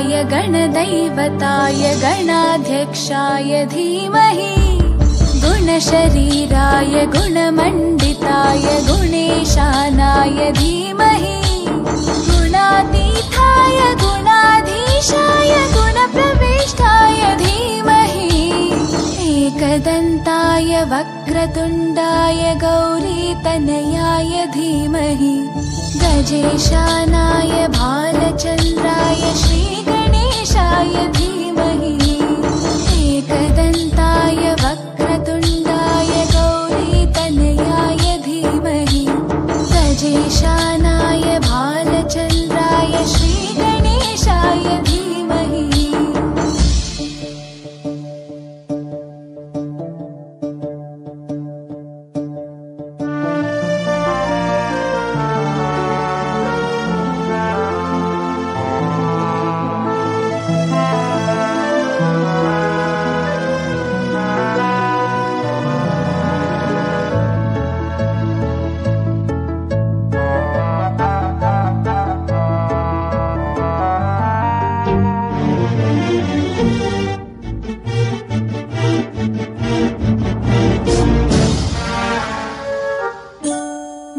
गणाधिपाय गणदैवताय गणाध्यक्षाय धीमहि गुणशरीराय गुणमण्डिताय गुणेशानाय धीमहि गुणातीताय गुणाधीशाय गुणप्रविष्टाय धीमहि एकदन्ताय वक्रतुण्डाय गौरीतनयाय धीमहि गजेशानाय भालचन्द्राय श्रीगणेशाय धीमहि एकदन्ताय वक्रतुण्डाय गौरीतनयाय धीमहि गजेशानाय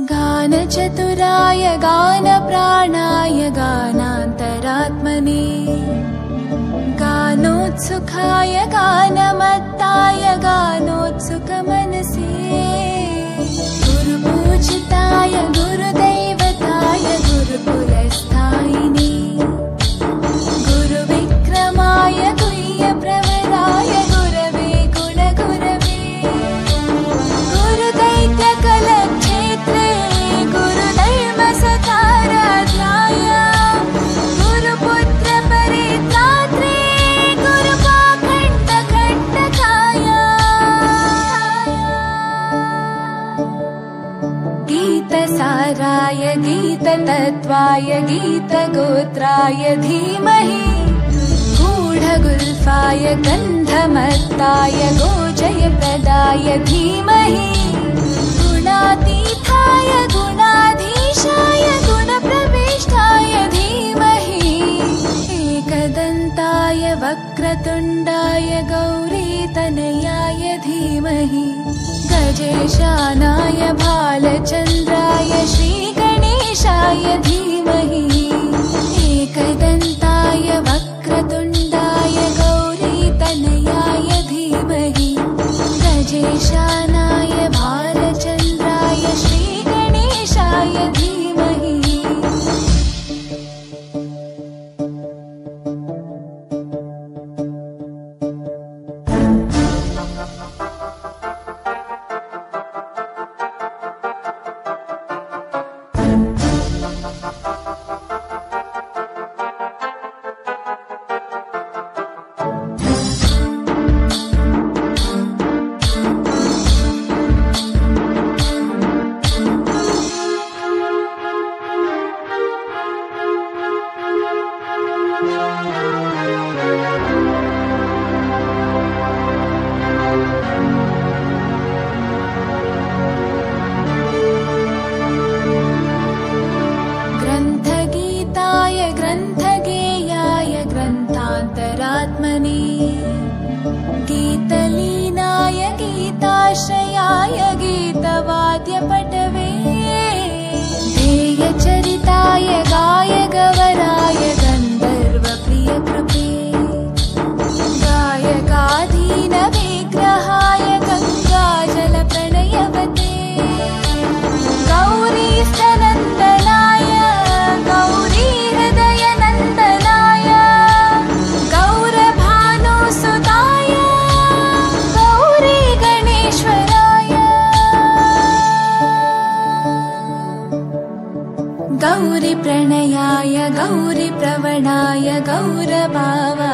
गानचतुराय गानप्राणाय गानान्तरात्मने। गानोत्सुखाय गानमत्ताय गानोत्सुकमनसे। गुरुपूजिताय गुरुदैवताय गीतसाराय गीततत्त्वाय गीतगोत्राय धीमहि। गूढगुल्फाय गन्धमत्ताय गोजयप्रदाय धीमहि। गुणातीताय गुणाधीशाय गुणप्रविष्टाय धीमहि। एकदन्ताय वक्रतुण्डाय गौरीतनयाय धीमहि। गजेशानाय भालचन्द्राय श्रीगणेशाय गजेशानाय गीताश्रयाय गीतवाद्यपटवे गौरिप्रणयाय गौरिप्रवणाय गौरभावाय